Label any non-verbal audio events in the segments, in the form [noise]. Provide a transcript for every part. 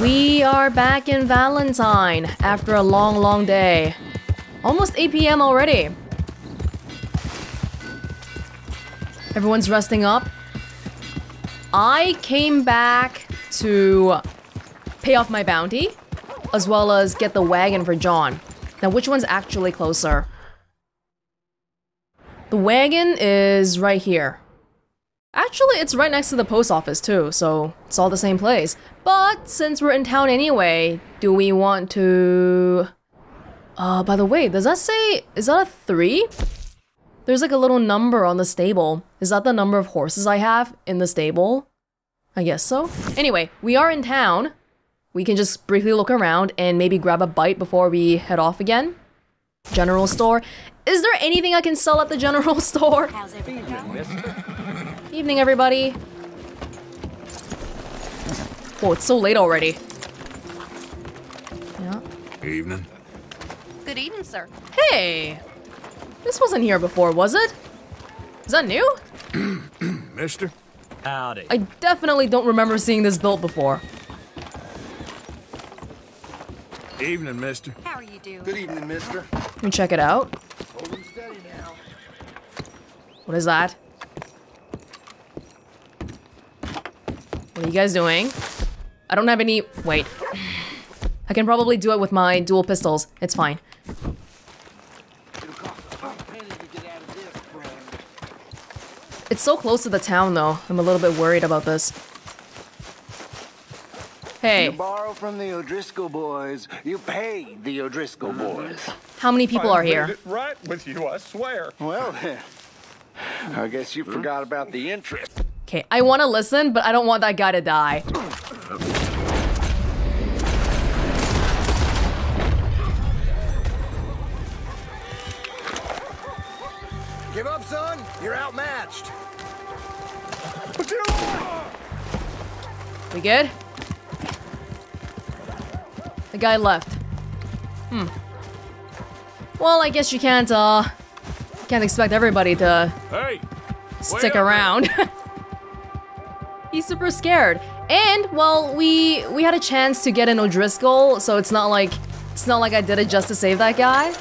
We are back in Valentine after a long, long day. Almost 8 p.m. already. Everyone's resting up. I came back to pay off my bounty, as well as get the wagon for John. Now, which one's actually closer? The wagon is right here. Actually, it's right next to the post office too, so it's all the same place. But since we're in town anyway, do we want to... Uh, by the way, does that say... Is that a 3? There's like a little number on the stable. Is that the number of horses I have in the stable? I guess so. Anyway, we are in town. We can just briefly look around and maybe grab a bite before we head off again. General store. Is there anything I can sell at the general [laughs] store? How's everything? Evening, everybody. Oh, it's so late already. Yeah. Evening. Good evening, sir. Hey! This wasn't here before, was it? Is that new? [clears throat] Mister? Howdy. I definitely don't remember seeing this built before. Evening, mister. How are you doing? Good evening, mister. Let me check it out. Holding steady now. What is that? What are you guys doing? I don't have any- wait. I can probably do it with my dual pistols. It's fine. It'll cost a hot penny to get out of this, friend. It's so close to the town, though. I'm a little bit worried about this. Hey. You Hey, borrow from the O'Driscoll boys. You pay the O'Driscoll mm-hmm. boys. how many people are here? it right with you, I swear. Well, then. [laughs] I guess you forgot about the interest. Okay, I want to listen, but I don't want that guy to die. Give up, son. You're outmatched. We good? The guy left. Hmm. Well, I guess you can't, uh... Can't expect everybody to Hey! stick around. [laughs] He's super scared. And, well, we we had a chance to get an O'Driscoll, so it's not like it's not like I did it just to save that guy.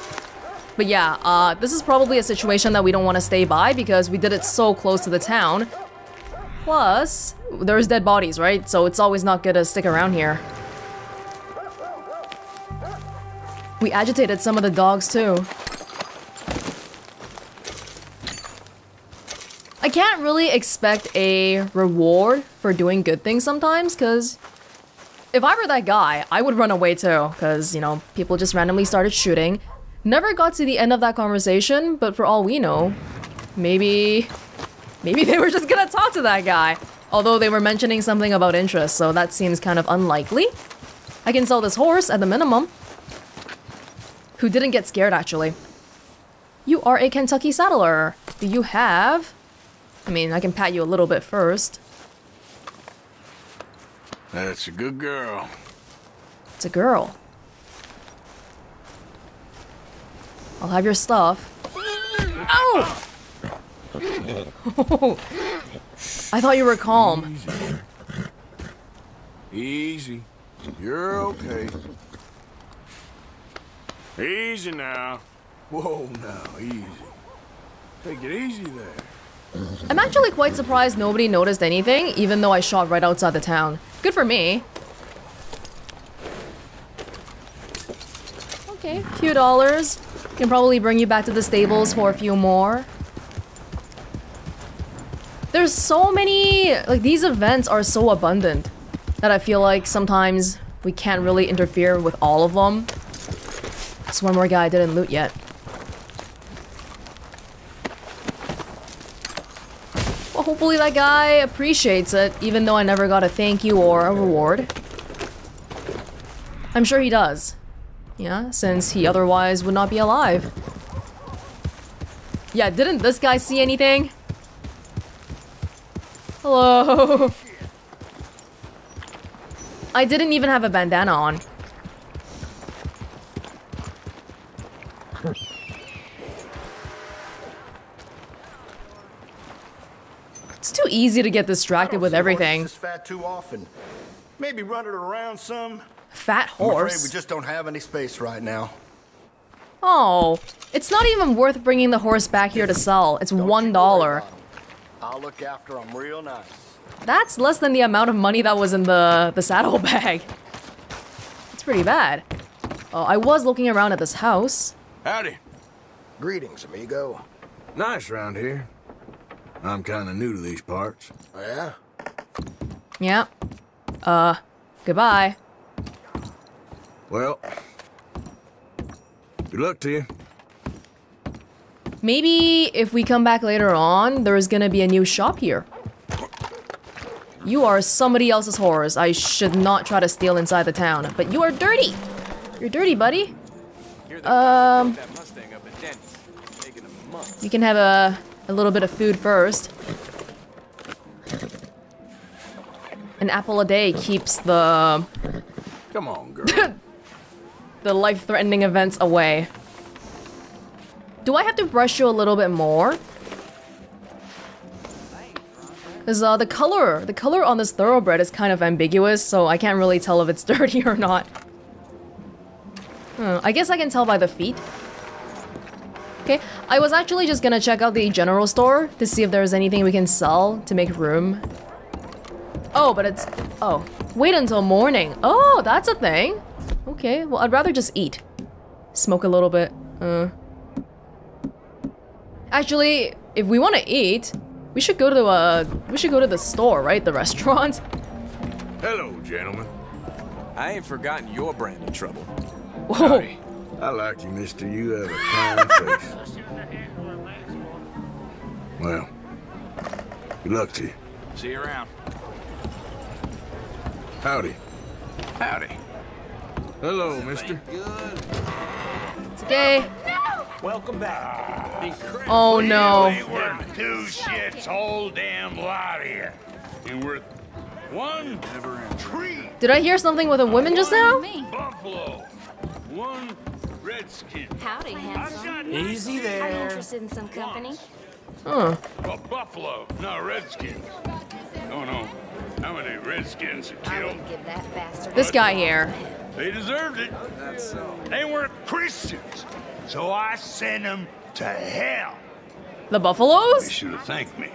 But yeah, uh, this is probably a situation that we don't want to stay by because we did it so close to the town. Plus, there's dead bodies, right? So it's always not good to stick around here. We agitated some of the dogs too. I can't really expect a reward for doing good things sometimes, because if I were that guy, I would run away too, because, you know, people just randomly started shooting. Never got to the end of that conversation, but for all we know, maybe. Maybe [laughs] they were just gonna talk to that guy. Although they were mentioning something about interest, so that seems kind of unlikely. I can sell this horse at the minimum. Who didn't get scared, actually. You are a Kentucky saddler. Do you have I mean, I can pat you a little bit first. That's a good girl. It's a girl. I'll have your stuff. Ow! Oh! [laughs] I thought you were calm. Easy. You're okay. Easy now. Whoa, now, easy. Take it easy there. I'm actually quite surprised nobody noticed anything, even though I shot right outside the town. Good for me. Okay, few dollars. Can probably bring you back to the stables for a few more. There's so many, like these events are so abundant that I feel like sometimes we can't really interfere with all of them. There's one more guy I didn't loot yet. Well, hopefully that guy appreciates it, even though I never got a thank you or a reward. I'm sure he does. Yeah, since he otherwise would not be alive. Yeah, didn't this guy see anything? Hello. [laughs] I didn't even have a bandana on. It's too easy to get distracted with everything. Fat too often. Maybe run it around some. Fat I'm afraid we just don't have any space right now. Oh, it's not even worth bringing the horse back here to sell. It's Don't one worry dollar. about 'em. I'll look after them real nice. That's less than the amount of money that was in the the saddlebag. It's pretty bad. Oh, I was looking around at this house. Howdy. Greetings, amigo. Nice round here. I'm kind of new to these parts. Yeah? Yeah. Uh, goodbye. Well, good luck to you. Maybe if we come back later on, there's gonna be a new shop here. You are somebody else's horse. I should not try to steal inside the town. But you are dirty. You're dirty, buddy. Um, you can have a a little bit of food first. An apple a day keeps the Come on, girl. [laughs] the life-threatening events away. Do I have to brush you a little bit more? Cause uh, the color, the color on this thoroughbred is kind of ambiguous, so I can't really tell if it's [laughs] dirty or not. Hmm, I guess I can tell by the feet. Okay, I was actually just gonna check out the general store to see if there's anything we can sell to make room. Oh, but it's... Oh, wait until morning. Oh, that's a thing. Okay, well, I'd rather just eat. Smoke a little bit. Uh. Actually, if we want to eat, we should go to uh, we should go to the store, right? The [laughs] restaurant. Hello, gentlemen. I ain't forgotten your brand of trouble. Whoa. Howdy. I like you, mister. You have a kind [laughs] face. Well, good luck to you. See you around. Howdy. Howdy. Hello, mister. It's okay. Welcome back. Oh no. ain't worth two shits, whole damn lot here. Ain't worth one tree Did I hear something with a woman just now? Me. buffalo, one redskin. Howdy, handsome. Easy there. Are you there. interested in some company? Huh. A buffalo, not redskins. Oh no, how many redskins are I killed? wouldn't give that bastard. This guy here. They deserved it. That's so. They weren't Christians, so I sent them to hell. The Buffaloes? They buffaloes? should have thanked me.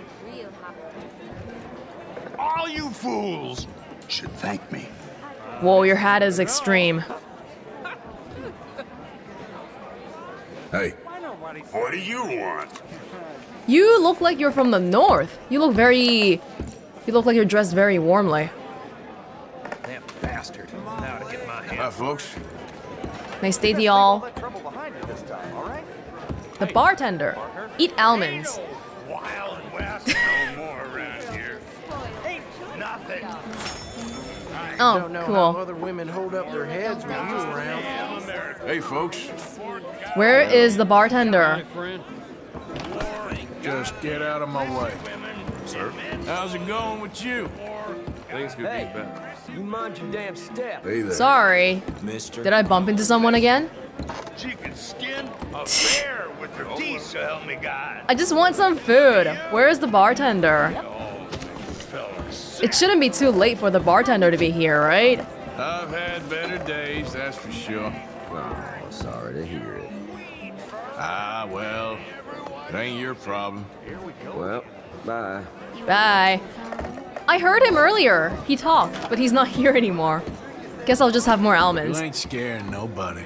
All you fools should thank me. Whoa, your hat is extreme. Hey, What do you want? You look like you're from the north. You look very. You look like you're dressed very warmly. Damn bastard. Now to get my hand. hi, folks. Nice day to y'all. trouble behind you this time, all right? The bartender. Eat almonds. Wild West [laughs] no more Oh, Don't know how cool. other women hold up their heads when you around. Hey, folks. Where is the bartender? Just get out of my way. Sir? How's it going with you? Things could be better. You mind your damn step. Hey there. Sorry. Mister. Did I bump into someone again? She can skin a oh, bear with her teeth, so help me God. I just want some food. Where is the bartender? Fellas. It shouldn't be too late for the bartender to be here, right? I've had better days, that's for sure. Oh, sorry to hear it. Ah, well, it ain't your problem. Well, bye. Bye. I heard him earlier. He talked, but he's not [laughs] here anymore. Guess I'll just have more You almonds. ain't scaring nobody.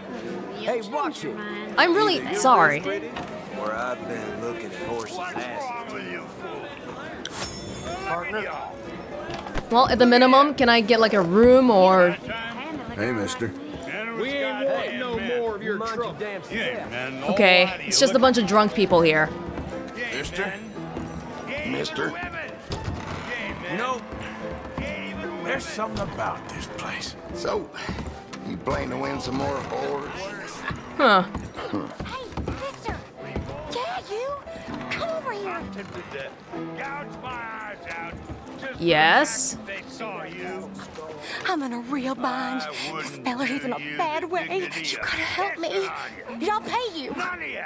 Hey, watch it. I'm really sorry. Where I've been looking at horses' asses. Wrong you fools? Partner. Well, at the minimum, can I get like a room or Hey, mister. We ain't wanting no more. You mind your damn You ain't man, Okay, it's just a bunch of drunk people here. Mister? man. You ain't Mister? women. You ain't man. You know, You ain't even women. there's something about this place. So, you plan to win some more whores? Huh. Hey, Victor! Yeah, you! Come over here! Tempted to gouge my eyes out. Just Yes? if They saw you. I'm in a real bind. This wouldn't fella, he's in a bad way. You of gotta help me. testing I'll pay you. None of you.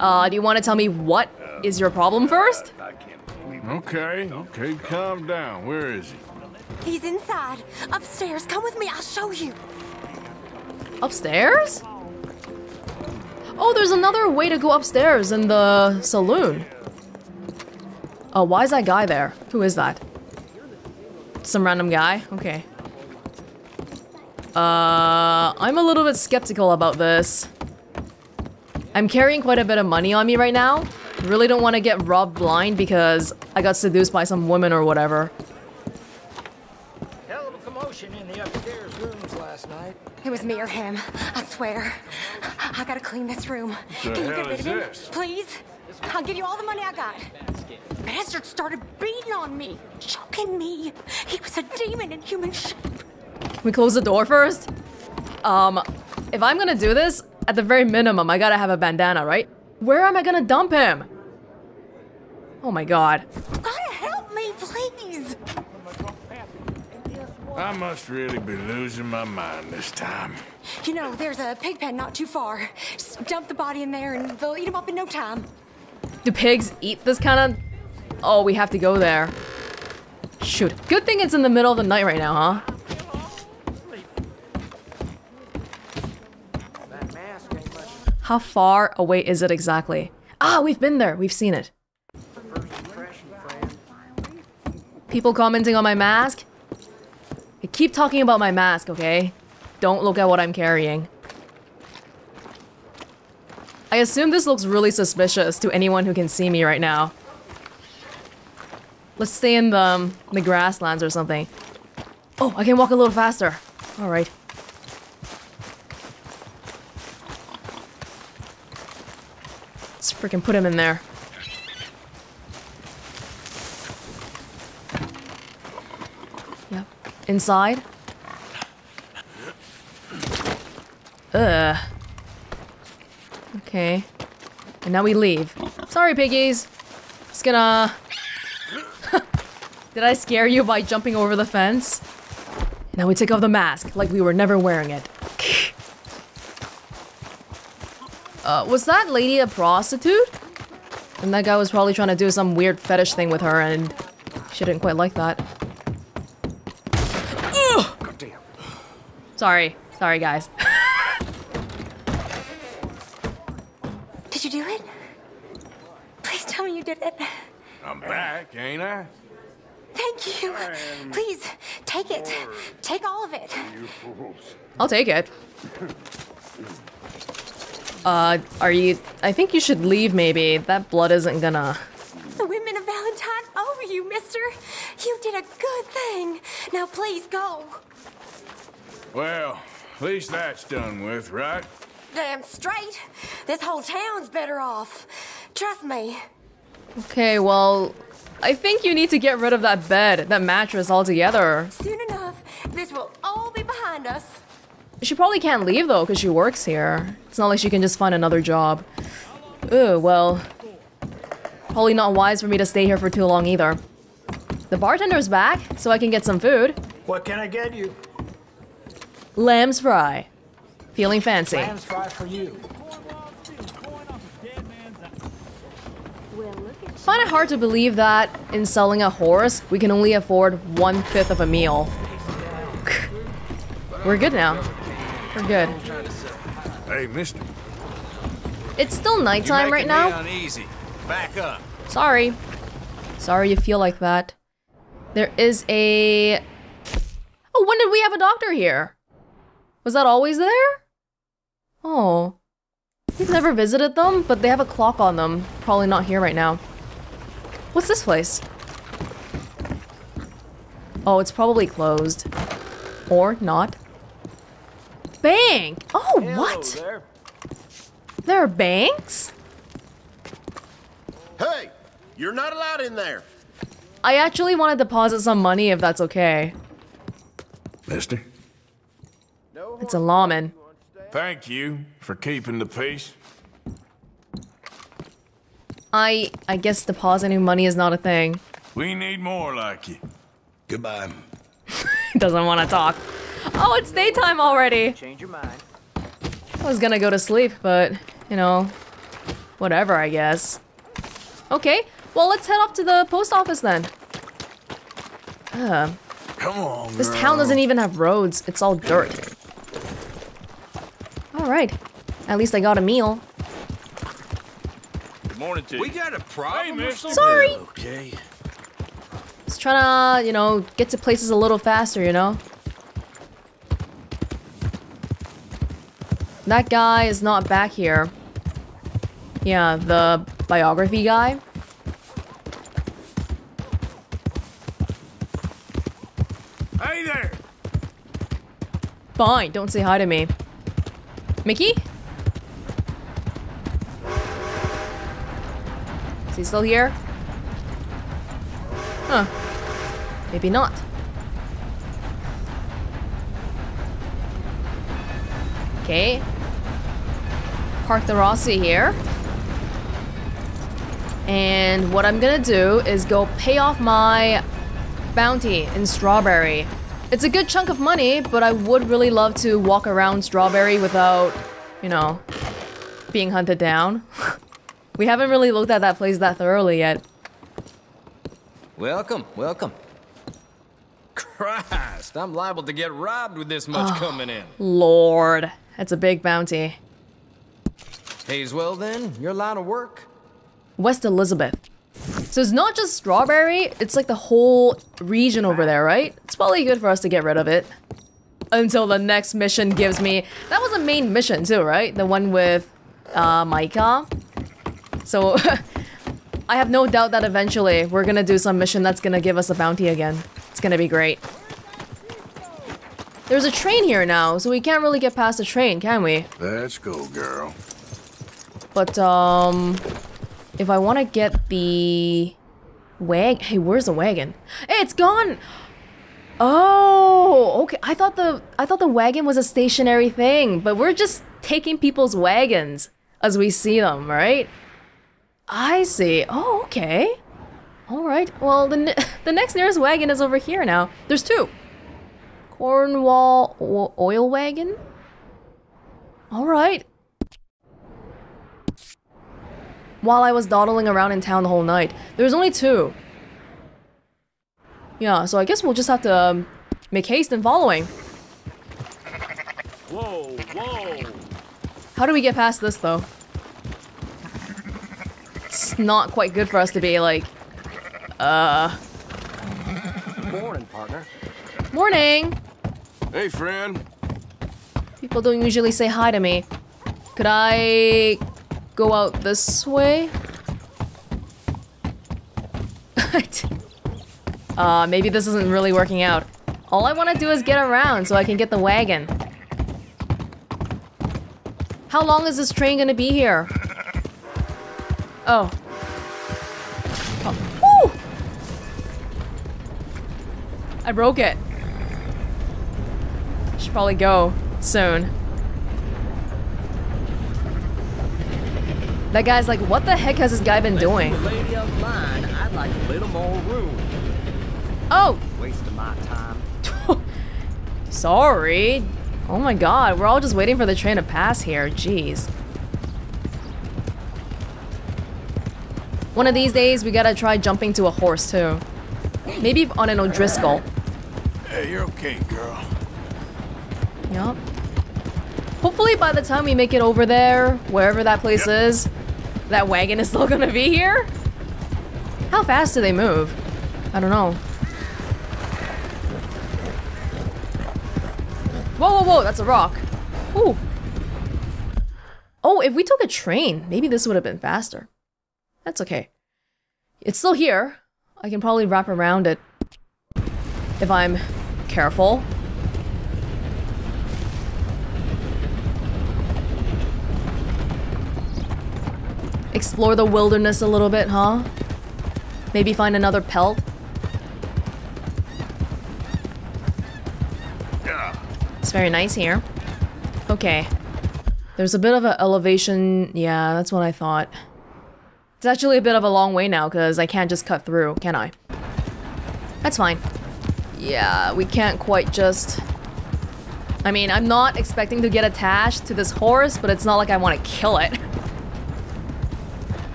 Uh, do you want to tell me what is your problem first? I can't believe Okay, okay, calm down. Where is he? He's inside. Upstairs. Come with me. I'll show you. Upstairs? Oh, there's another way to go upstairs in the saloon. Oh, why is that guy there? Who is that? Some random guy? Okay. Uh, I'm a little bit skeptical about this. I'm carrying quite a bit of money on me right now. Really don't want to get robbed blind because I got seduced by some woman or whatever. Hell of a commotion in the upstairs rooms last night. It was me or him. I swear. I gotta clean this room. The Can you get rid is of him? this? Please? I'll give you all the money I got. Bastard started beating on me, choking me. He was a demon in human shape. We close the door first? Um, if I'm gonna do this, at the very minimum, I gotta have a bandana, right? Where am I gonna dump him? Oh my god. Gotta help me, please. I must really be losing my mind this time. You know, there's a pig pen not too far. Just dump the body in there and they'll eat him up in no time. Do pigs eat this kind of... Oh, we have to go there. Shoot. Good thing it's in the middle of the night right now, huh? How far away is it exactly? Ah, we've been there. We've seen it. People commenting on my mask? I keep talking about my mask, okay? Don't look at what I'm carrying. I assume this looks really suspicious to anyone who can see me right now. Let's stay in the, um, the grasslands or something. Oh, I can walk a little faster. Alright. Let's freaking put him in there. Yep. Inside. Ugh. Okay. And now we leave. Sorry, piggies. Just gonna... [laughs] Did I scare you by jumping over the fence? Now we take off the mask, like we were never wearing it. [laughs] uh, was that lady a prostitute? And that guy was probably trying to do some weird fetish thing with her and she didn't quite like that. God Damn. Sorry. Sorry, guys. [laughs] Did you do it? Please tell me you did it. I'm back, ain't I? Thank you. Please, take it. Take all of it. I'll take it. Uh, are you... I think you should leave, maybe. That blood isn't gonna... The women of Valentine owe you, mister. You did a good thing. Now please go. Well, at least that's done with, right? Damn straight. This whole town's better off. Trust me. Okay, well... I think you need to get rid of that bed, that mattress altogether. Soon enough, this will all be behind us. She probably can't leave, though, because she works here. It's not like she can just find another job. Ugh, well... Probably not wise for me to stay here for too long, either. The bartender's back, so I can get some food. What can I get you? Lamb's fry. Feeling fancy. Lamb's fry for you. Find it hard to believe that in selling a horse, we can only afford one fifth of a meal. [sighs] We're good now. We're good. Hey, mister. It's still nighttime right now. uneasy. Back up. Sorry. Sorry you feel like that. There is a... Oh, when did we have a doctor here? Was that always there? Oh. We've never visited them, but they have a clock on them. Probably not here right now. What's this place? Oh, it's probably closed. Or not. Bank! Oh, what? there. There are banks? Hey, you're not allowed in there. I actually want to deposit some money if that's okay. Mister? It's a lawman. Thank you for keeping the peace. I I guess depositing money is not a thing. We need more like you. Goodbye. [laughs] Doesn't want to talk. Oh, it's daytime already. Change your mind. I was gonna go to sleep, but you know, whatever, I guess. Okay, well let's head off to the post office then. Uh, Come on, This girl. town doesn't even have roads. It's all dirt. Alright. At least I got a meal. Good morning to We got a problem or something? Sorry! Okay. Just trying to, you know, get to places a little faster, you know? That guy is not back here. Yeah, the biography guy. Hey there. Fine, don't say hi to me. Mickey? Is he still here? Huh. Maybe not. Okay. Park the Rossi here. And what I'm gonna do is go pay off my bounty in Strawberry. It's a good chunk of money, but I would really love to walk around Strawberry without, you know, being hunted down. [laughs] we haven't really looked at that place that thoroughly yet. Welcome, welcome. Christ, I'm liable to get robbed with this much ah, coming in. Lord, that's a big bounty. Hazewell, then, your line of work? West Elizabeth. So it's not just Strawberry, it's like the whole region over there, right? It's probably good for us to get rid of it. Until the next mission gives me... That was a main mission too, right? The one with uh, Micah. So [laughs] I have no doubt that eventually we're gonna do some mission that's gonna give us a bounty again. It's gonna be great. There's a train here now, so we can't really get past the train, can we? Let's go, girl. But, um... If I want to get the... Wag... Hey, where's the wagon? Hey, it's gone! Oh, okay. I thought the I thought the wagon was a stationary thing, but we're just taking people's wagons as we see them, right? I see. Oh, okay. All right. Well, the [laughs] the next nearest wagon is over here now. There's two. Cornwall oil wagon. All right. While I was dawdling around in town the whole night, there was only two. Yeah, so I guess we'll just have to um, make haste in following. Whoa, whoa. How do we get past this though? It's not quite good for us to be like, uh, Morning, partner. morning. Hey, friend. People don't usually say hi to me. Could I go out this way? [laughs] uh, maybe this isn't really working out. All I want to do is get around so I can get the wagon. How long is this train gonna be here? Oh. oh. I broke it. Should probably go soon. That guy's like, what the heck has this guy been doing? Lady of like a little more. Oh, my time. [laughs] sorry. Oh my god, we're all just waiting for the train to pass here. Jeez. One of these days, we gotta try jumping to a horse too. Maybe on an O'Driscoll. Hey, you're okay, girl. Yup. Hopefully by the time we make it over there, wherever that place is, that wagon is still gonna be here? How fast do they move? I don't know. Whoa, whoa, whoa, that's a rock. Ooh. Oh, if we took a train, maybe this would have been faster. That's okay. It's still here. I can probably wrap around it. If I'm careful. Explore the wilderness a little bit, huh? Maybe find another pelt? It's very nice here. Okay. There's a bit of an elevation. Yeah, that's what I thought. It's actually a bit of a long way now because I can't just cut through, can I? That's fine. Yeah, we can't quite just... I mean, I'm not expecting to get attached to this horse, but it's not like I want to kill it.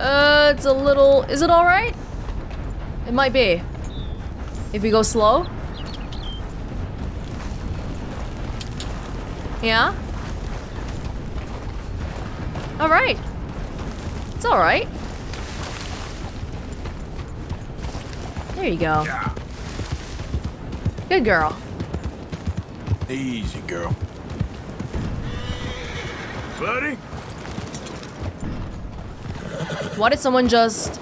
Uh, it's a little... Is it alright? It might be. If we go slow? Yeah? Alright. It's alright. There you go. Good girl. Easy, girl. Buddy? Why did someone just...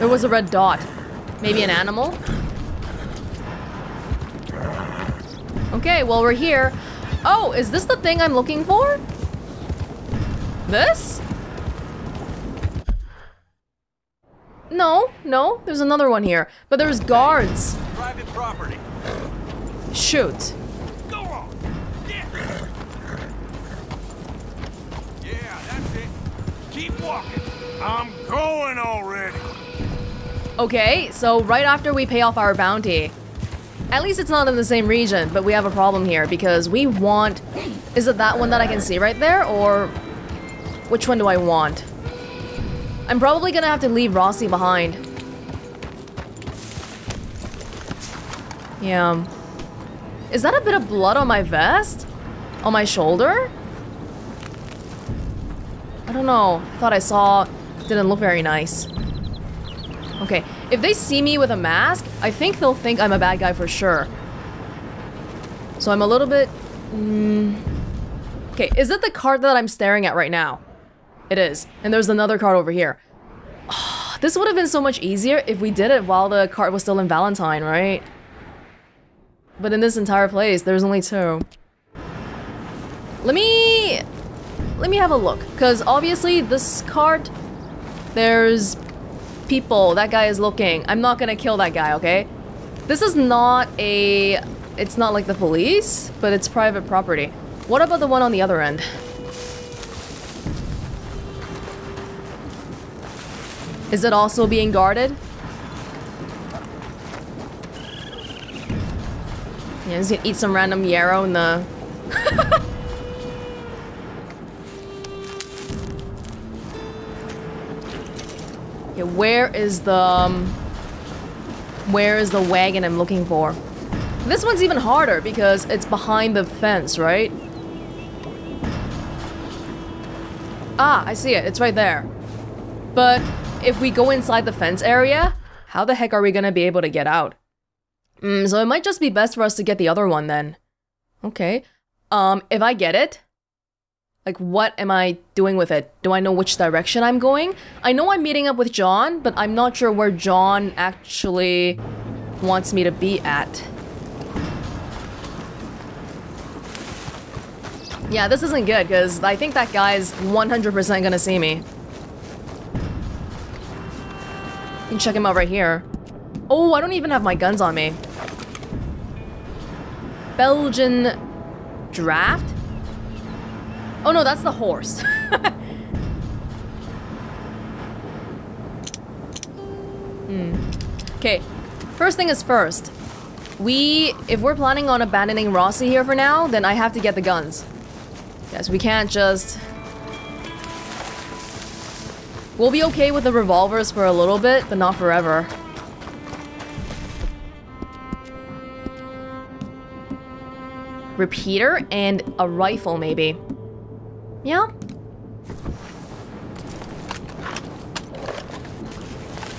There was a red dot. Maybe an animal? Okay, well we're here. Oh, is this the thing I'm looking for? This? No, no, there's another one here. But there's guards. Private property. Shoot. I'm going already. Okay, so right after we pay off our bounty, at least it's not in the same region, but we have a problem here because we want... Is it that one that I can see right there, or which one do I want? I'm probably gonna have to leave Rossi behind. Yeah. Is that a bit of blood on my vest? On my shoulder? I don't know. I thought I saw... Didn't look very nice. Okay, if they see me with a mask, I think they'll think I'm a bad guy for sure. So I'm a little bit... Mm, okay, is it the card that I'm staring at right now? It is. And there's another card over here. Oh, [sighs] this would have been so much easier if we did it while the card was still in Valentine, right? But in this entire place, there's only two. Let me... Let me have a look. Because obviously this card... There's people. That guy is looking. I'm not gonna kill that guy, okay? This is not a... It's not like the police, but it's private property. What about the one on the other end? Is it also being guarded? Yeah, he's gonna eat some random yarrow in the... [laughs] [laughs] where is the... Um, where is the wagon I'm looking for? This one's even harder because it's behind the fence, right? Ah, I see it. It's right there. But if we go inside the fence area, how the heck are we gonna be able to get out? Mm, so it might just be best for us to get the other one then. Okay. Um, if I get it, like what am I doing with it? Do I know which direction I'm going? I know I'm meeting up with John, but I'm not sure where John actually wants me to be at. Yeah, this isn't good, because I think that guy's 100% gonna see me. You can check him out right here. Oh, I don't even have my guns on me. Belgian draft? Oh no, that's the horse. [laughs] hmm. Okay, first thing is first. We, if we're planning on abandoning Rossi here for now, then I have to get the guns. Yes, we can't just... We'll be okay with the revolvers for a little bit, but not forever. Repeater and a rifle, maybe. Yeah?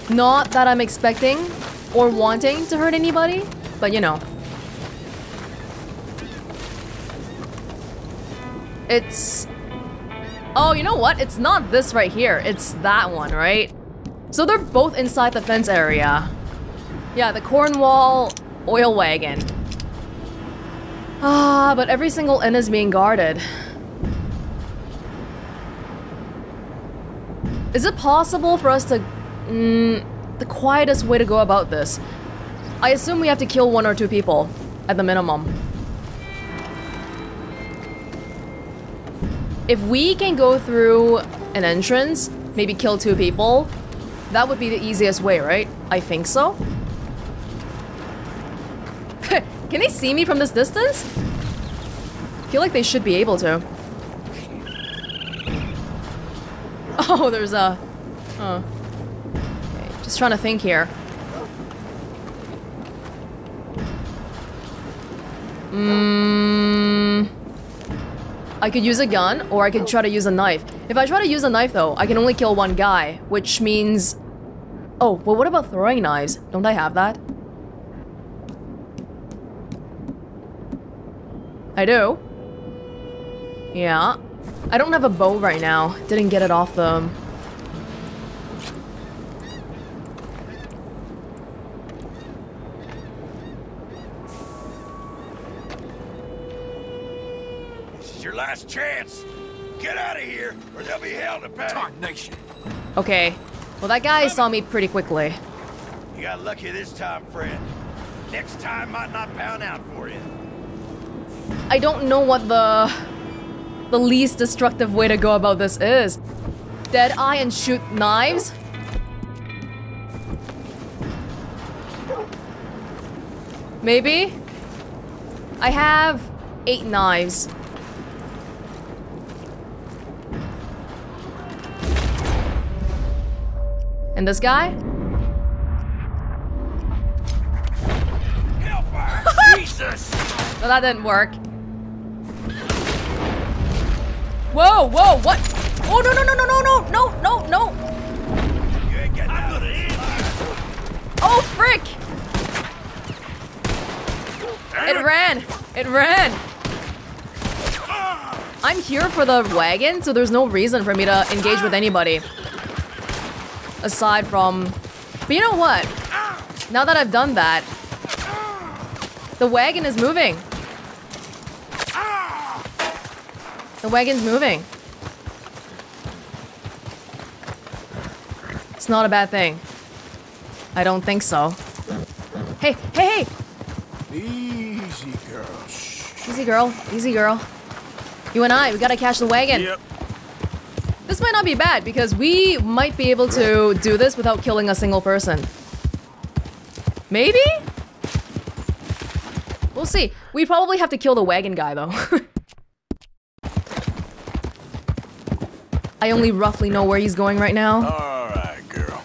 Not that I'm expecting or wanting to hurt anybody, but you know. It's... Oh, you know what? It's not this right here. It's that one, right? So they're both inside the fence area. Yeah, the Cornwall oil wagon. Ah, but every single inn is being guarded. Is it possible for us to... Mm, the quietest way to go about this? I assume we have to kill one or two people, at the minimum. If we can go through an entrance, maybe kill two people, that would be the easiest way, right? I think so. [laughs] Can they see me from this distance? I feel like they should be able to. [laughs] Oh, there's a... Oh. Okay, just trying to think here. Mmm... I could use a gun, or I could try to use a knife. If I try to use a knife, though, I can only kill one guy, which means... Oh, well, what about throwing knives? Don't I have that? I do. Yeah. I don't have a bow right now. Didn't get it off them. Um, this is your last chance. Get out of here, or there'll be hell to pay. Tarnation. Okay. Well, that guy saw me pretty quickly. You got lucky this time, friend. Next time might not pound out for you. I don't know what the the least destructive way to go about this is. Dead eye and shoot knives? Maybe? I have eight knives. And this guy? Jesus! [laughs] No, that didn't work. Whoa, whoa, what? Oh, no, no, no, no, no, no, no, no, no. Oh, frick! It ran. It ran. I'm here for the wagon, so there's no reason for me to engage with anybody. Aside from... But you know what? Now that I've done that, the wagon is moving. The wagon's moving. It's not a bad thing. I don't think so. Hey, hey, hey! Easy, girl. Easy girl, easy girl. You and I, we gotta catch the wagon. Yep. This might not be bad because we might be able to do this without killing a single person. Maybe? We'll see. We probably have to kill the wagon guy though. [laughs] I only roughly know where he's going right now. All right, girl.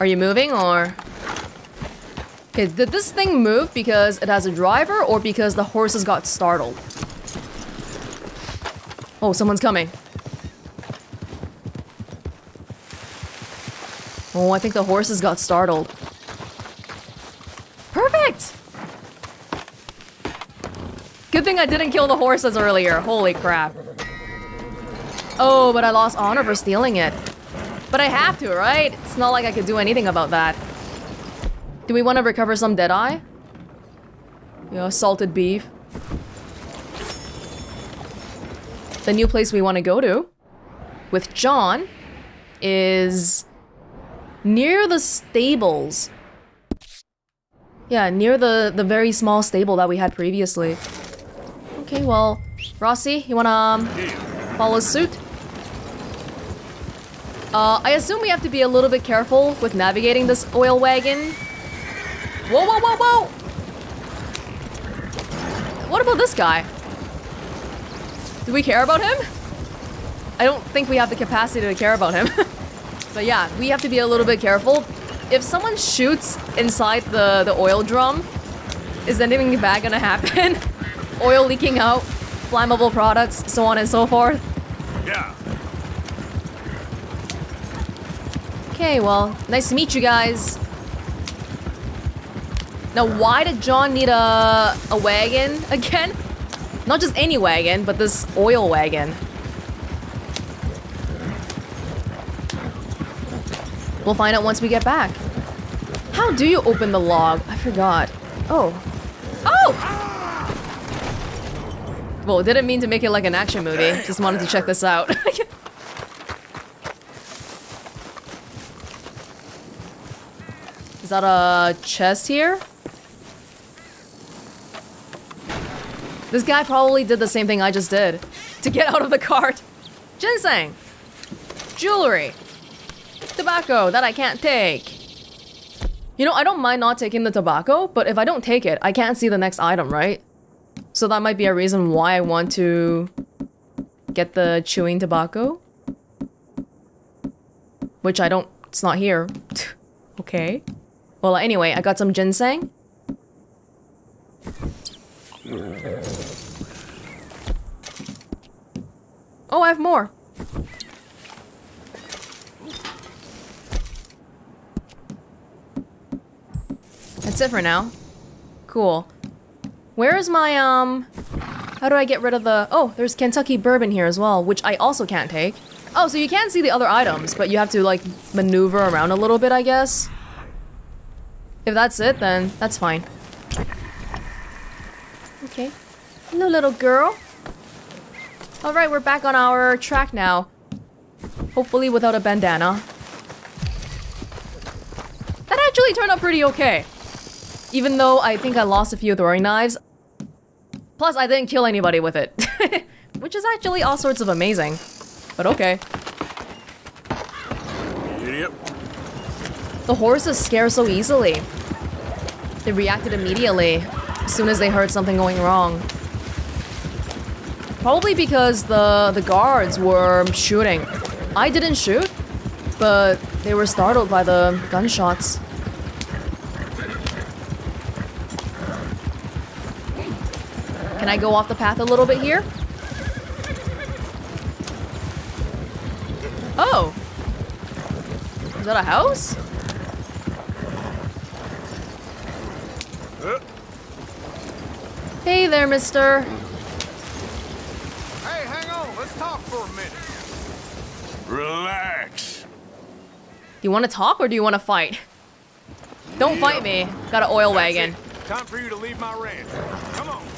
Are you moving or? Okay, did this thing move because it has a driver or because the horses got startled? Oh, someone's coming. Oh, I think the horses got startled. Perfect! Good thing I didn't kill the horses earlier. Holy crap. Oh, but I lost honor for stealing it. But I have to, right? It's not like I could do anything about that. Do we want to recover some Deadeye? Yeah, salted beef. The new place we want to go to with John is near the stables. Yeah, near the, the very small stable that we had previously. Okay, well, Rossi, you wanna um, follow suit? Uh, I assume we have to be a little bit careful with navigating this oil wagon. Whoa, whoa, whoa, whoa! What about this guy? Do we care about him? I don't think we have the capacity to care about him. [laughs] but yeah, we have to be a little bit careful. If someone shoots inside the, the oil drum, is anything bad gonna happen? [laughs] oil leaking out, flammable products, so on and so forth. Yeah. Okay, well, nice to meet you guys. Now, why did John need a, a wagon again? [laughs] Not just any wagon, but this oil wagon. We'll find out once we get back. How do you open the log? I forgot. Oh. Oh! Didn't mean to make it like an action movie. Just wanted to check this out. [laughs] Is that a chest here? This guy probably did the same thing I just did. To get out of the cart. Ginseng. Jewelry. Tobacco that I can't take. You know, I don't mind not taking the tobacco, but if I don't take it, I can't see the next item, right? So that might be a reason why I want to get the chewing tobacco. Which I don't, it's not here. [laughs] okay. Well, anyway, I got some ginseng. Oh, I have more. That's it for now. Cool. Where is my, um... How do I get rid of the... Oh, there's Kentucky bourbon here as well, which I also can't take. Oh, so you can see the other items, but you have to, like, maneuver around a little bit, I guess. If that's it, then that's fine. Okay. Hello, little girl. Alright, we're back on our track now. Hopefully without a bandana. That actually turned out pretty okay. Even though I think I lost a few throwing knives. Plus, I didn't kill anybody with it. [laughs] Which is actually all sorts of amazing. But okay. The horses scare so easily. They reacted immediately as soon as they heard something going wrong. Probably because the, the guards were shooting. I didn't shoot, but they were startled by the gunshots. Can I go off the path a little bit here? Oh! Is that a house? Hey there, mister. Hey, hang on. Let's talk for a minute. Relax. Do you want to talk or do you want to fight? Don't fight me. Got an oil wagon. Time for you to leave my ranch. Come on.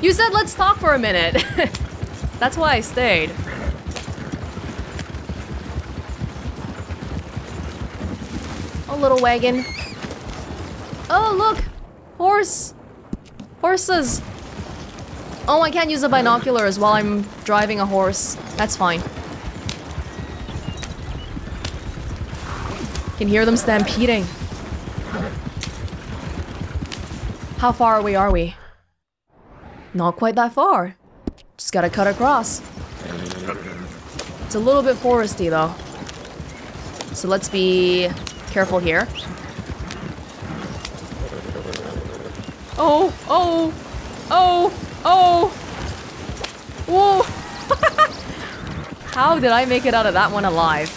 You said let's talk for a minute. [laughs] That's why I stayed. Oh, little wagon. Oh, look! Horse! Horses! Oh, I can't use the binoculars while I'm driving a horse. That's fine. Can hear them stampeding. How far away are we? Not quite that far. Just gotta cut across. It's a little bit foresty though. So let's be careful here. Oh, oh, oh, oh. Whoa. [laughs] How did I make it out of that one alive?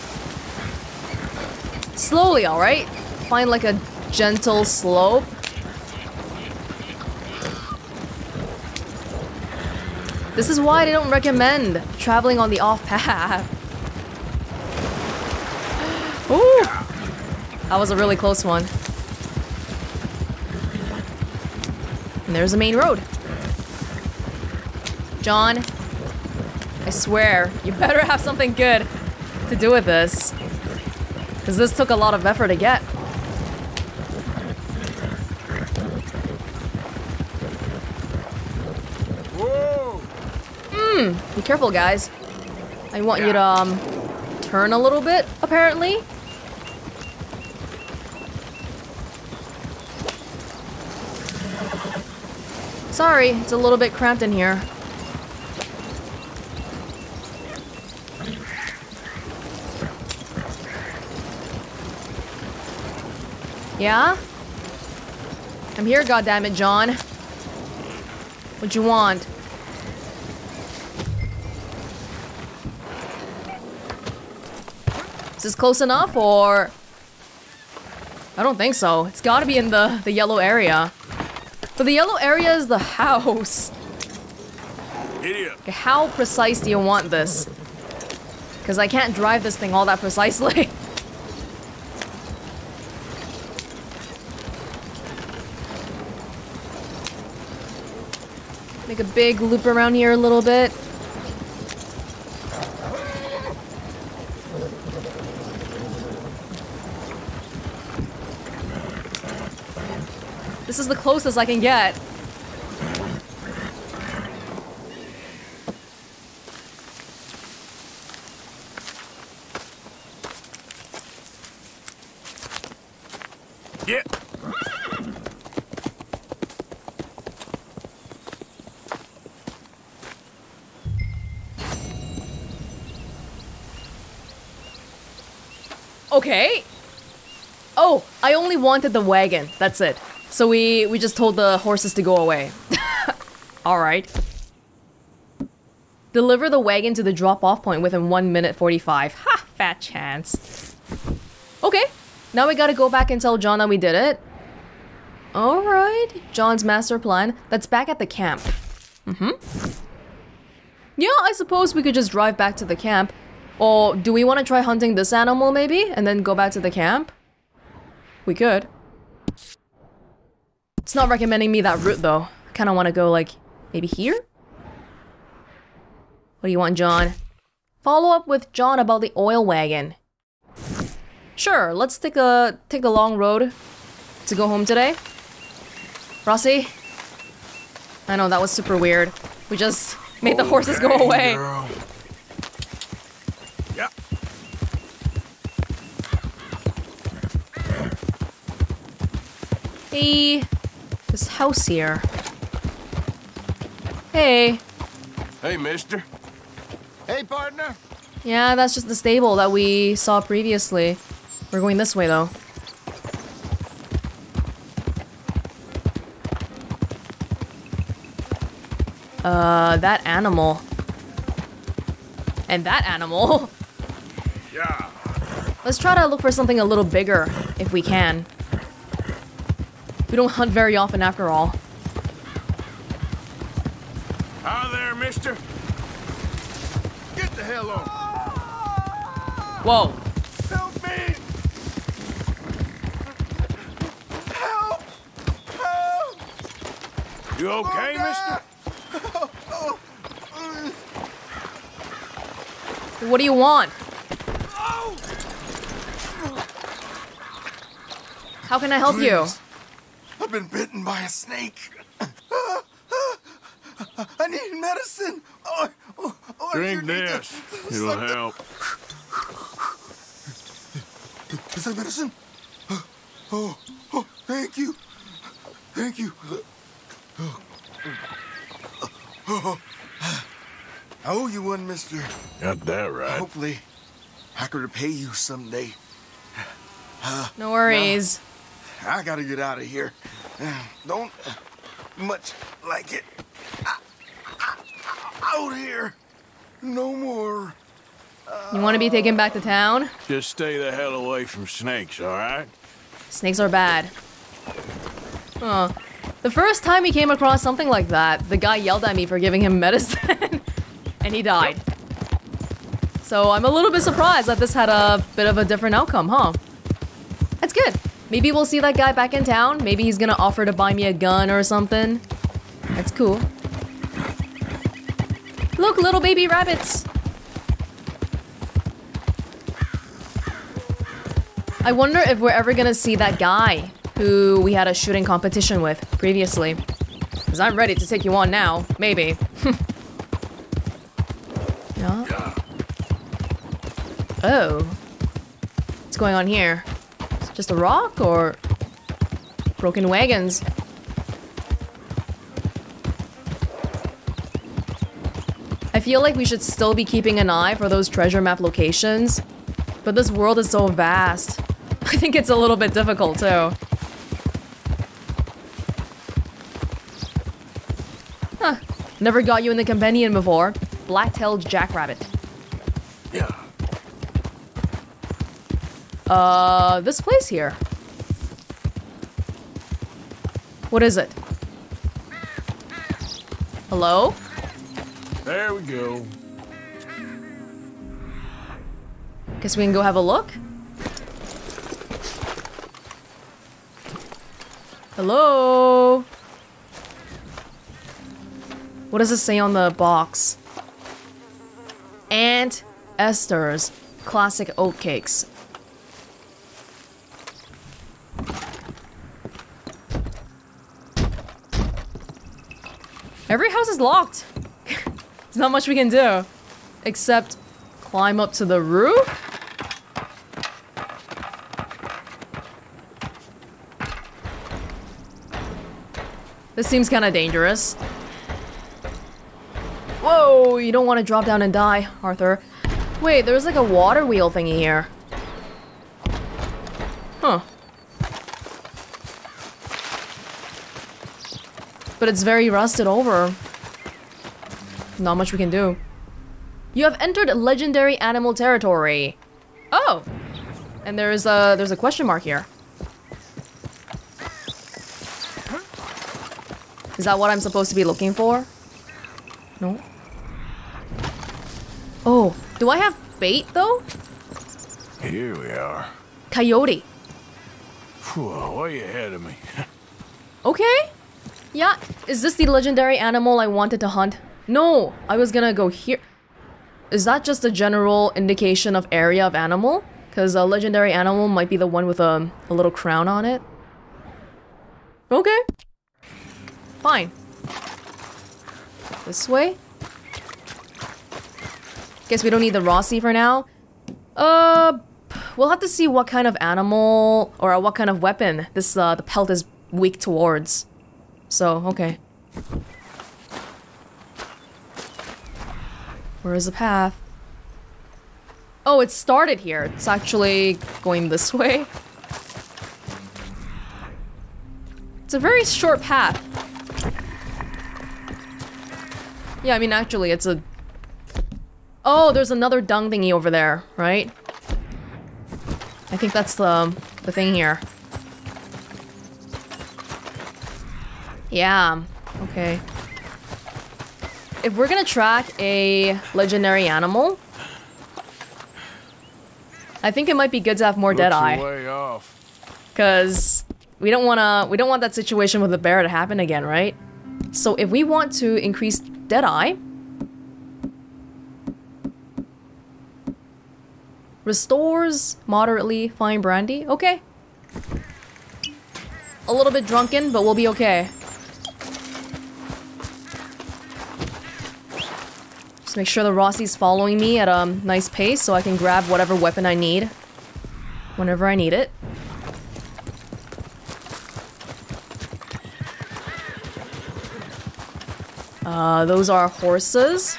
Slowly, alright? Find like a gentle slope. This is why they don't recommend traveling on the off path. [gasps] Ooh! That was a really close one. And there's the main road. John, I swear, you [laughs] better have something good to do with this. Because this took a lot of effort to get. Hmm, be careful, guys. I want you to, um, turn a little bit, apparently. Sorry, it's a little bit cramped in here. Yeah? I'm here, goddammit, John. What you want? Is this close enough, or...? I don't think so. It's gotta be in the, the yellow area. But the yellow area is the house. Idiot. Okay, how precise do you want this? Because I can't drive this thing all that precisely. [laughs] Make a big loop around here a little bit. The closest I can get. Yeah. Okay. Oh, I only wanted the wagon. That's it. So we we just told the horses to go away. [laughs] All right. Deliver the wagon to the drop-off point within 1 minute 45. Ha! Fat chance. Okay. Now we gotta go back and tell John that we did it. Alright. John's master plan. That's back at the camp. Mm-hmm. Yeah, I suppose we could just drive back to the camp. Or do we want to try hunting this animal maybe? And then go back to the camp? We could. It's not recommending me that route though. I kind of want to go like, maybe here? What do you want, John? Follow up with John about the oil wagon. Sure, let's take a take the long road to go home today. Rossi? I know, that was super weird. We just made the horses go away. girl. Yeah. Hey, house here. Hey, Hey, mister. Hey, partner. yeah, that's just the stable that we saw previously. We're going this way though. Uh, that animal. And that animal. [laughs] Yeah. Let's try to look for something a little bigger, if we can. We don't hunt very often after all. Hi there, mister. Get the hell on. Whoa. Help me. Help. Help. You okay, mister? What do you want? Oh. How can I help you? Please. I've been bitten by a snake. I need medicine. Oh, oh, oh, Drink sure need to- this. It'll help. Is that medicine? Oh, oh, thank you. Thank you. Oh. Oh. I owe you one, mister. Got that right. Hopefully, I could repay you someday. No worries. I gotta get out of here. Don't much like it. Out here. No more. You want to be taken back to town? Just stay the hell away from snakes, all right? Snakes are bad. Oh. The first time he came across something like that, the guy yelled at me for giving him [laughs] medicine. and he died. So I'm a little bit surprised that this had a bit of a different outcome, huh? That's good. Maybe we'll see that guy back in town. Maybe he's gonna offer to buy me a gun or something. That's cool. Look, little baby rabbits. I wonder if we're ever gonna see that guy who we had a shooting competition with previously. Because I'm ready to take you on now. Maybe. [laughs] yeah. Oh. What's going on here? Just a rock or broken wagons? I feel like we should still be keeping an eye for those treasure map locations. But this world is so vast. [laughs] I think it's a little bit difficult too. Huh. Never got you in the compendium before. Black-tailed jackrabbit. Yeah. Uh, this place here. What is it? Hello? There we go. Guess we can go have a look. Hello? What does it say on the box? Aunt Esther's classic oatcakes. Every house is locked. There's not much we can do. Except climb up to the roof? This seems kind of dangerous. Whoa, you don't want to drop down and die, Arthur. Wait, there's like a water wheel thingy here. Huh. But it's very rusted over. Not much we can do. You have entered legendary animal territory. Oh! And there's a there's a question mark here. Is that what I'm supposed to be looking for? No. Oh, do I have bait though? Here we are. Coyote. Whew, way ahead of me. [laughs] Okay. Yeah, is this the legendary animal I wanted to hunt? No, I was gonna go here. Is that just a general indication of area of animal? Because a legendary animal might be the one with a, a little crown on it. Okay. Fine. This way? Guess we don't need the Rossi for now. Uh, we'll have to see what kind of animal or what kind of weapon this uh, the pelt is weak towards. So, okay. Where is the path? Oh, it started here. It's actually going this [laughs] way. It's a very short path. Yeah, I mean, actually, it's a... Oh, there's another dung thingy over there, right? I think that's the, the thing here. Yeah, okay. If we're gonna track a legendary animal, I think it might be good to have more Looks dead eye. way off. Cause we don't wanna we don't want that situation with the bear to happen again, right? So if we want to increase dead eye, restores moderately fine brandy. Okay. A little bit drunken, but we'll be okay. Just make sure the Rossi's following me at a nice pace so I can grab whatever weapon I need whenever I need it. Uh, those are horses.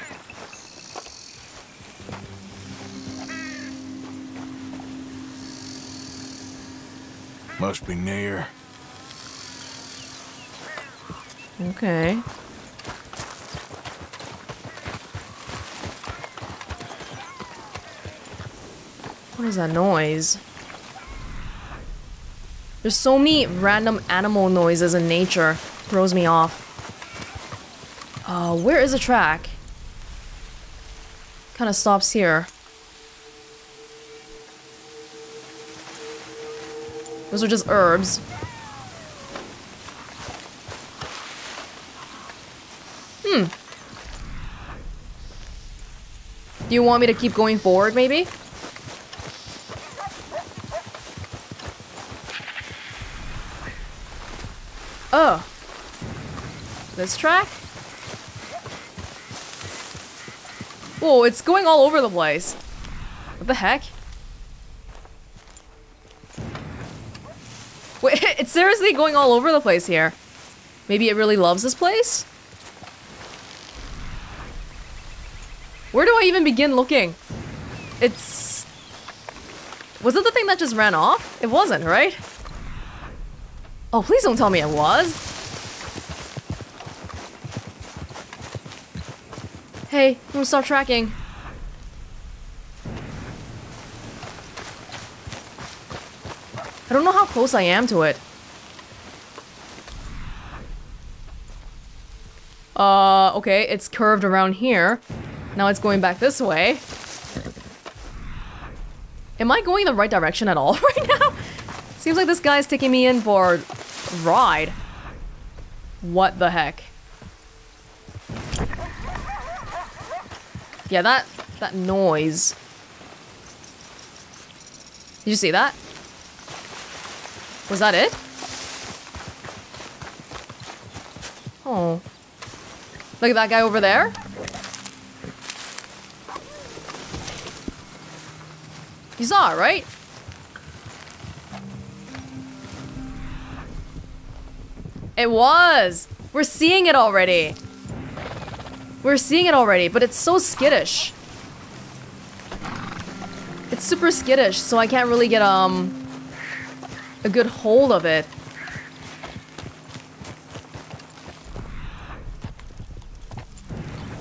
Must be near. Okay. What is that noise? There's so many random animal noises in nature. Throws me off. Uh, where is the track? Kind of stops here. Those are just herbs. Hmm. Do you want me to keep going forward, maybe? Oh. This track? Whoa, it's going all over the place. What the heck? [laughs] Wait, it's seriously going all over the place here. Maybe it really loves this place? Where do I even begin looking? It's... Was it the thing that just ran off? It wasn't, right? Oh, please don't tell me it was. Hey, I'm gonna stop tracking. I don't know how close I am to it. Uh, okay, it's curved around here. Now it's going back this way. Am I going the right direction at all [laughs] right now? Seems like this guy's taking me in for a ride. What the heck? Yeah, that that noise. Did you see that? Was that it? Oh. Look at that guy over there. You saw right? It was! We're seeing it already! We're seeing it already, but it's so skittish. It's super skittish, so I can't really get, um... a good hold of it.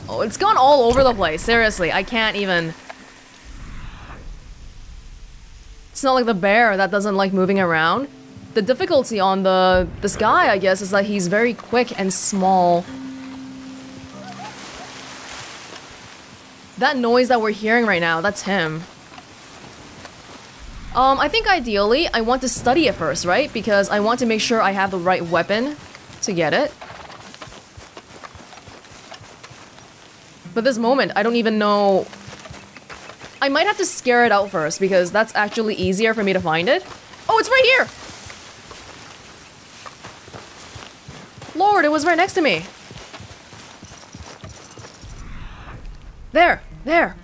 Oh, it's gone all over the place. Seriously, I can't even... It's not like the bear that doesn't like moving around. The difficulty on the this guy, I guess, is that he's very quick and small. That noise that we're hearing right now, that's him. Um, I think ideally, I want to study it first, right? Because I want to make sure I have the right weapon to get it. But this moment, I don't even know... I might have to scare it out first, because that's actually easier for me to find it. Oh, it's right here! Lord, it was right next to me. There, there.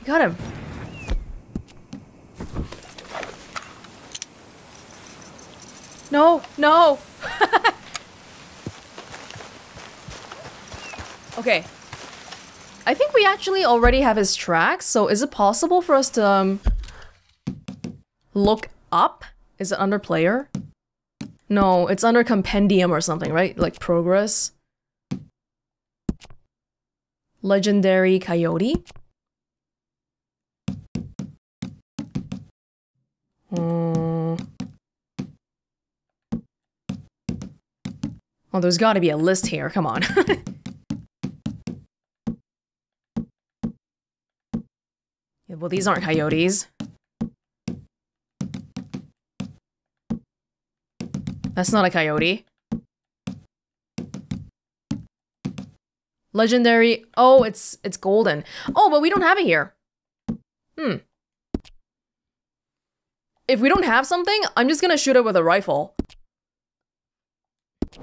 You Got him. No, no. [laughs] okay. I think we actually already have his tracks, so is it possible for us to um, look up? Is it under player? No, it's under compendium or something, right? Like progress. Legendary coyote. Hmm. Oh, there's gotta be a list here, come on. [laughs] yeah, well, these aren't coyotes. That's not a coyote. Legendary. Oh, it's it's golden. Oh, but we don't have it here. Hmm. If we don't have something, I'm just gonna shoot it with a rifle.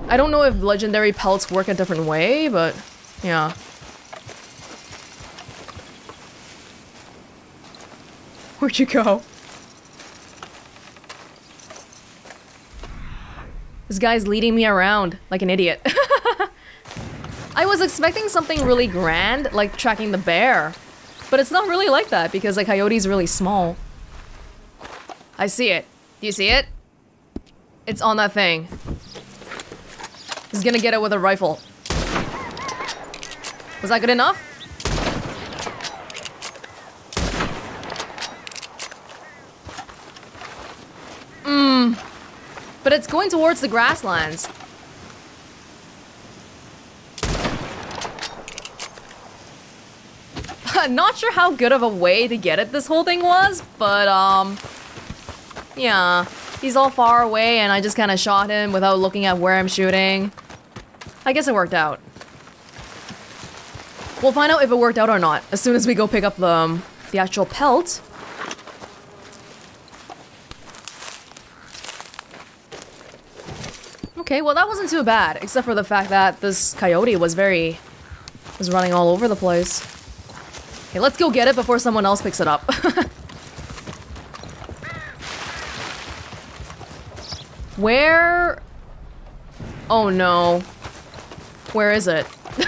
I don't know if legendary pelts work a different way, but yeah. Where'd you go? This guy's leading me around like an idiot. [laughs] I was expecting something really grand, like tracking the bear. But it's not really like that because the coyote's really small. I see it. Do you see it? It's on that thing. He's gonna get it with a rifle. Was that good enough? Mmm. But it's going towards the grasslands. Not sure how good of a way to get it this whole thing was, but um... Yeah. He's all far away and I just kind of shot him without looking at where I'm shooting. I guess it worked out. We'll find out if it worked out or not as soon as we go pick up the, um, the actual pelt. Okay, well that wasn't too bad, except for the fact that this coyote was very... was running all over the place. Okay, let's go get it before someone else picks it up. [laughs] Where... Oh no. Where is it? [laughs]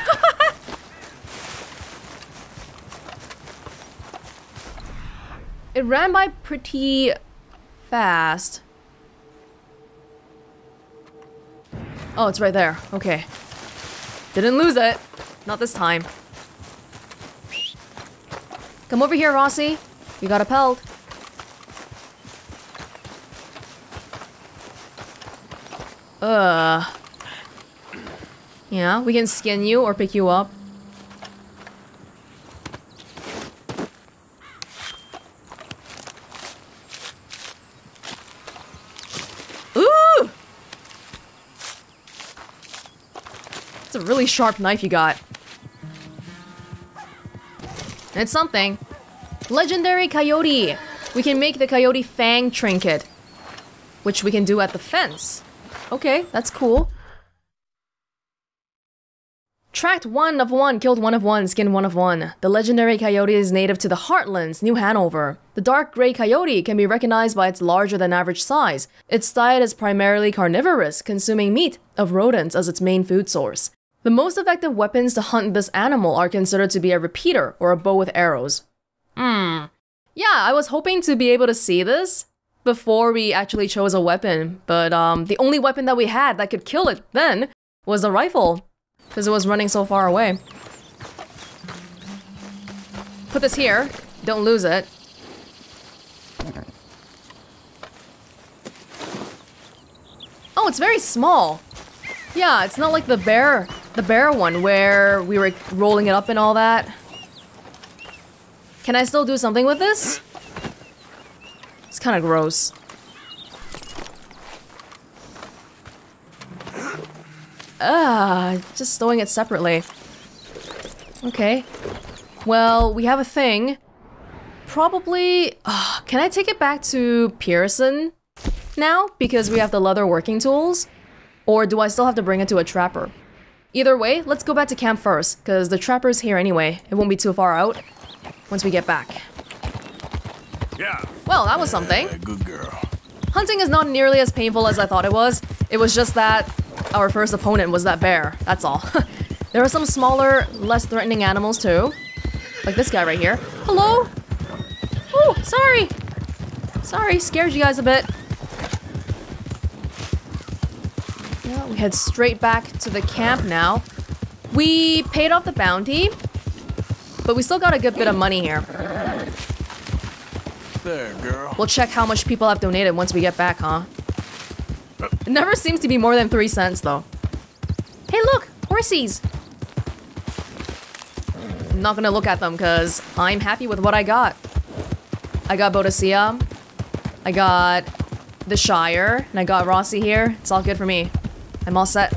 it ran by pretty fast. Oh, it's right there. Okay. Didn't lose it. Not this time. Come over here, Rossi. You got a pelt. Uh. Yeah, we can skin you or pick you up. Ooh! It's a really sharp knife you got. It's something. Legendary Coyote! We can make the Coyote Fang Trinket. Which we can do at the fence. Okay, that's cool. Tracked one of one, killed one of one, skinned one of one. The legendary coyote is native to the Heartlands, New Hanover. The dark gray coyote can be recognized by its larger than average size. Its diet is primarily carnivorous, consuming meat of rodents as its main food source. The most effective weapons to hunt this animal are considered to be a repeater or a bow with arrows. Hmm. Yeah, I was hoping to be able to see this before we actually chose a weapon, but um, the only weapon that we had that could kill it then was a rifle, because it was running so far away. put this here. Don't lose it. Oh, it's very small. Yeah, it's not like the bear, the bear one where we were rolling it up and all that. Can I still do something with this? It's kind of gross. Ah, just stowing it separately. Okay. Well, we have a thing. Probably... Uh, can I take it back to Pearson now? Because we have the leather working tools? Or do I still have to bring it to a trapper? Either way, let's go back to camp first, because the trapper's here anyway. It won't be too far out once we get back. Yeah. Well, that was something. Yeah, good girl. Hunting is not nearly as painful as I thought it was. It was just that our first opponent was that bear, that's all. [laughs] there are some smaller, less threatening animals too. Like this guy right here. Hello? Oh, sorry. Sorry, scared you guys a bit. Yeah, we head straight back to the camp now. We paid off the bounty, but we still got a good bit of money here. There, girl. We'll check how much people have donated once we get back, huh? It never seems to be more than three cents, though. Hey, look! Horsies! I'm not gonna look at them, because I'm happy with what I got. I got Boadicea. I got the Shire. And I got Rossi here. It's all good for me. I'm all set.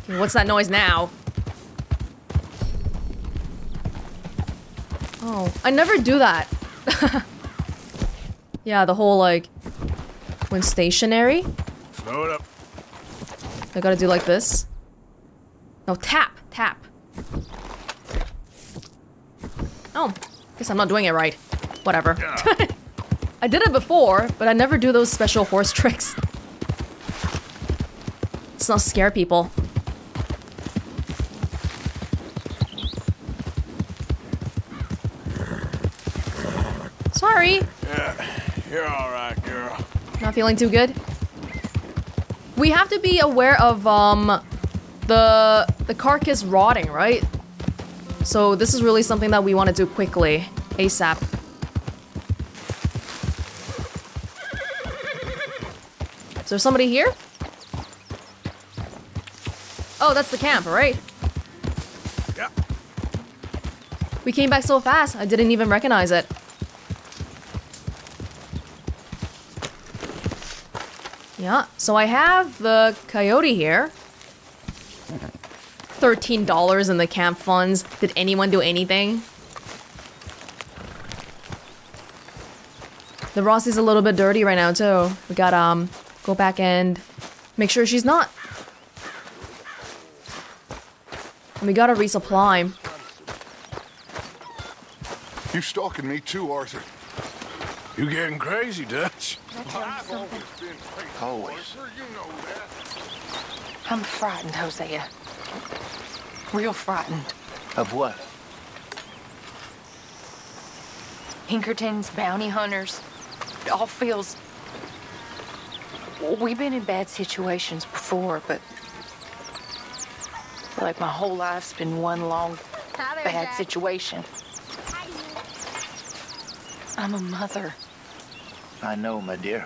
Okay, what's that noise now? Oh, I never do that. [laughs] yeah, the whole like when stationary, Slow it up. I gotta do like this. No, tap, tap. Oh, guess I'm not doing it right. Whatever. [laughs] I did it before, but I never do those special horse [laughs] tricks. Let's not scare people. Sorry. Yeah, you're all right, girl. Not feeling too good. We have to be aware of um the the carcass rotting, right? So this is really something that we want to do quickly, ASAP. Is there somebody here? Oh, that's the camp, right? Yeah. We came back so fast, I didn't even recognize it. Yeah, so I have the coyote here. $13 in the camp funds. Did anyone do anything? The Rossi's a little bit dirty right now too. We gotta um go back and make sure she's not. And we gotta resupply. You stalking me too, Arthur? You getting crazy, Dutch? Always. I'm frightened, Hosea. Real frightened. Of what? Pinkertons, bounty hunters. It all feels. We've been in bad situations before, but. Like my whole life's been one long bad situation. I'm a mother. I know, my dear.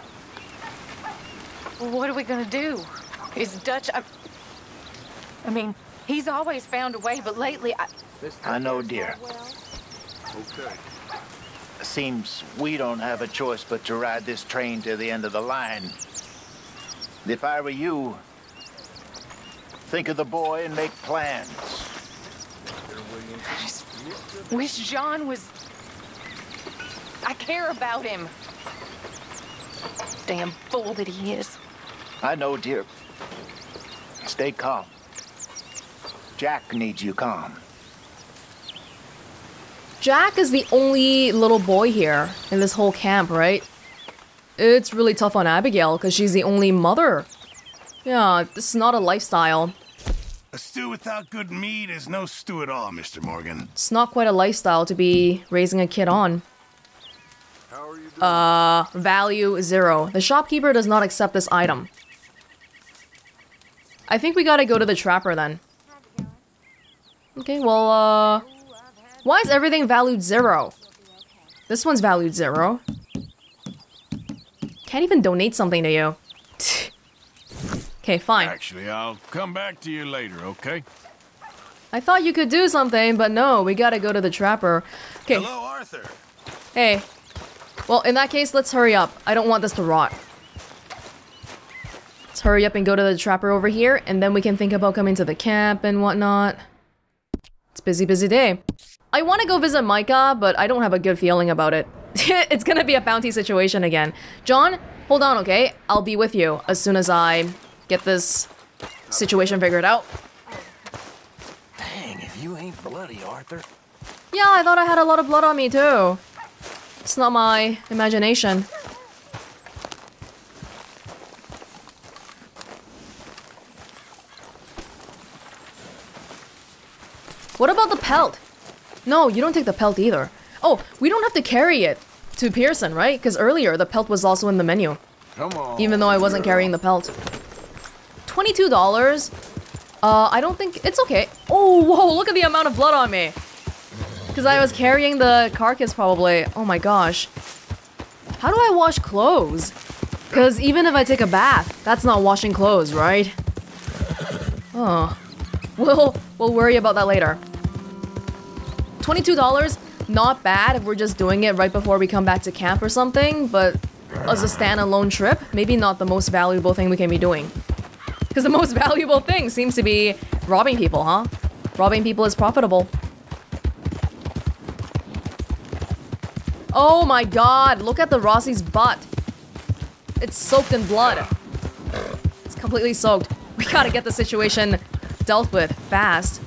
What are we gonna do? Is Dutch. I, I mean, he's always found a way, but lately I. I know, dear. Okay. Seems we don't have a choice but to ride this train to the end of the line. If I were you, think of the boy and make plans. I just wish John was. I care about him. Damn fool that he is. I know, dear. Stay calm. Jack needs you calm. Jack is the only little boy here in this whole camp, right? It's really tough on Abigail because she's the only mother. Yeah, this is not a lifestyle. A stew without good meat is no stew at all, Mr. Morgan. It's not quite a lifestyle to be raising a kid on. How are you doing? Uh, value zero. The shopkeeper does not accept this item. I think we gotta go to the trapper then. Okay, well, uh... Why is everything valued zero? This one's valued zero. Can't even donate something to you. okay, fine. Actually, I'll come back to you later, okay? I thought you could do something, but no, we gotta go to the trapper. Okay. Hello, Arthur. Hey. Well, in that case, let's hurry up. I don't want this to rot. Let's hurry up and go to the trapper over here, and then we can think about coming to the camp and whatnot. It's busy, busy day. I want to go visit Micah, but I don't have a good feeling about it. [laughs] it's gonna be a bounty situation again. John, hold on, okay? I'll be with you as soon as I get this situation figured out. Dang, if you ain't bloody, Arthur. Yeah, I thought I had a lot of blood on me too. It's not my imagination. What about the pelt? No, you don't take the pelt either. Oh, we don't have to carry it to Pearson, right? Because earlier the pelt was also in the menu. Come on. Even though I wasn't girl. carrying the pelt. $22? Uh, I don't think... It's okay. Oh, whoa, look at the amount of blood on me. Because I was carrying the carcass probably. Oh my gosh. How do I wash clothes? Because even if I take a bath, that's not washing clothes, right? Oh. We'll, we'll worry about that later. $22? Not bad if we're just doing it right before we come back to camp or something, but as a standalone trip, maybe not the most valuable thing we can be doing. Because the most [laughs] valuable thing seems to be robbing people, huh? Robbing people is profitable. Oh my god, look at the Rossi's butt. It's soaked in blood. It's completely soaked. We gotta get the situation dealt with fast.